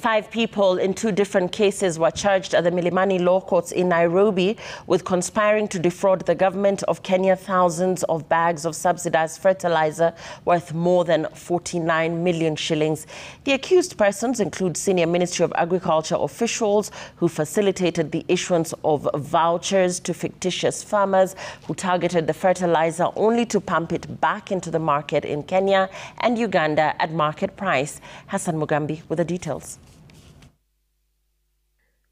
Five people in two different cases were charged at the Milimani Law Courts in Nairobi with conspiring to defraud the government of Kenya thousands of bags of subsidized fertilizer worth more than 49 million shillings. The accused persons include senior Ministry of Agriculture officials who facilitated the issuance of vouchers to fictitious farmers who targeted the fertilizer only to pump it back into the market in Kenya and Uganda at market price. Hassan Mugambi with the details.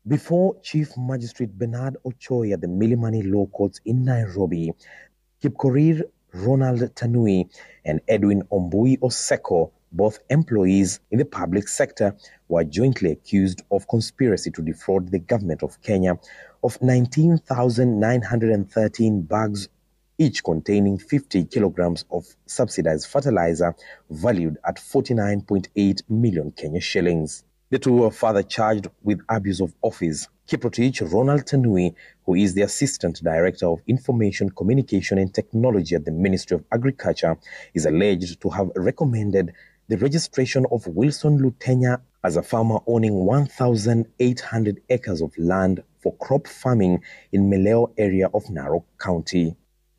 Before Chief Magistrate Bernard Ochoi at the Milimani Law Courts in Nairobi, Kipkorir Ronald Tanui and Edwin Ombui Oseko, both employees in the public sector, were jointly accused of conspiracy to defraud the government of Kenya of 19,913 bags each containing 50 kilograms of subsidized fertilizer valued at 49.8 million Kenya shillings. The two were further charged with abuse of office. Kiprotich Ronald Tanui, who is the Assistant Director of Information, Communication and Technology at the Ministry of Agriculture, is alleged to have recommended the registration of Wilson Lutenya as a farmer owning 1,800 acres of land for crop farming in Meleo area of Narok County.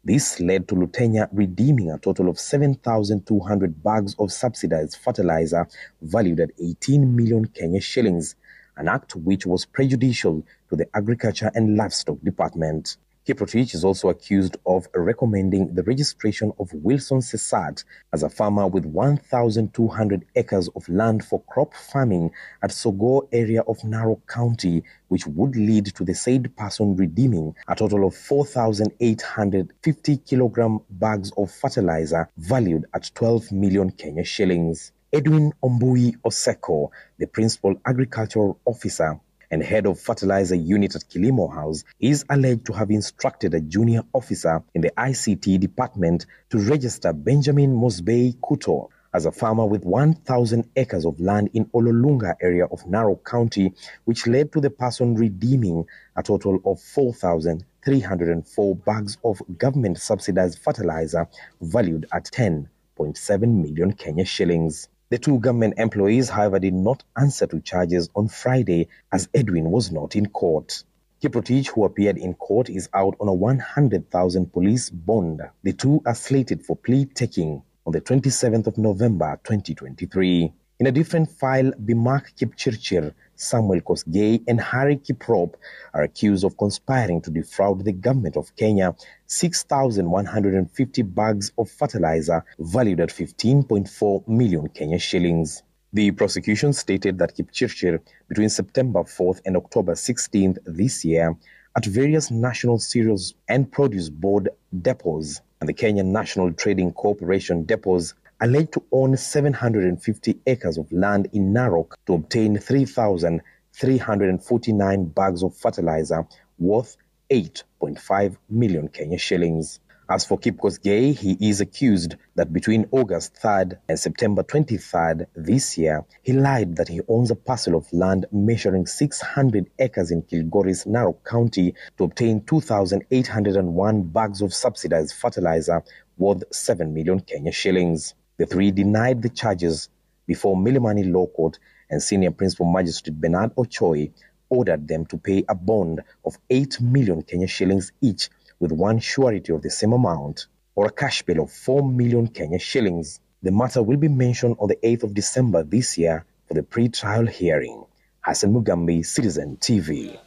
This led to Lutenya redeeming a total of 7,200 bags of subsidized fertilizer valued at 18 million Kenya shillings, an act which was prejudicial to the Agriculture and Livestock Department. Kiprotich is also accused of recommending the registration of Wilson Sesat as a farmer with 1,200 acres of land for crop farming at Sogo area of Narok County, which would lead to the said person redeeming a total of 4,850 kilogram bags of fertilizer valued at 12 million Kenya shillings. Edwin Ombui Oseko, the principal agricultural officer and head of fertilizer unit at Kilimo House, is alleged to have instructed a junior officer in the ICT department to register Benjamin Mosbei Kuto as a farmer with 1,000 acres of land in Ololunga area of Narok County, which led to the person redeeming a total of 4,304 bags of government subsidized fertilizer valued at 10.7 million Kenya shillings. The two government employees, however, did not answer to charges on Friday as Edwin was not in court. Kiprotich, who appeared in court, is out on a 100,000 police bond. The two are slated for plea taking on the 27th of November 2023. In a different file, Bimak Kipchirchir, Samuel Kosgei, and Harry Kiprop are accused of conspiring to defraud the government of Kenya 6,150 bags of fertilizer valued at 15.4 million Kenya shillings. The prosecution stated that Kipchirchir, between September 4th and October 16th this year, at various National Cereals and Produce Board depots and the Kenya National Trading Corporation depots alleged to own 750 acres of land in Narok to obtain 3,349 bags of fertilizer worth 8.5 million Kenya shillings. As for Kip Kosgei, he is accused that between August 3rd and September 23rd this year, he lied that he owns a parcel of land measuring 600 acres in Kilgoris, Narok County to obtain 2,801 bags of subsidized fertilizer worth 7 million Kenya shillings. The three denied the charges before Milimani Law Court and Senior Principal Magistrate Bernard Ochoi ordered them to pay a bond of 8 million Kenya shillings each with one surety of the same amount or a cash bail of 4 million Kenya shillings. The matter will be mentioned on the 8th of December this year for the pre-trial hearing. Hassan Mugambi, Citizen TV.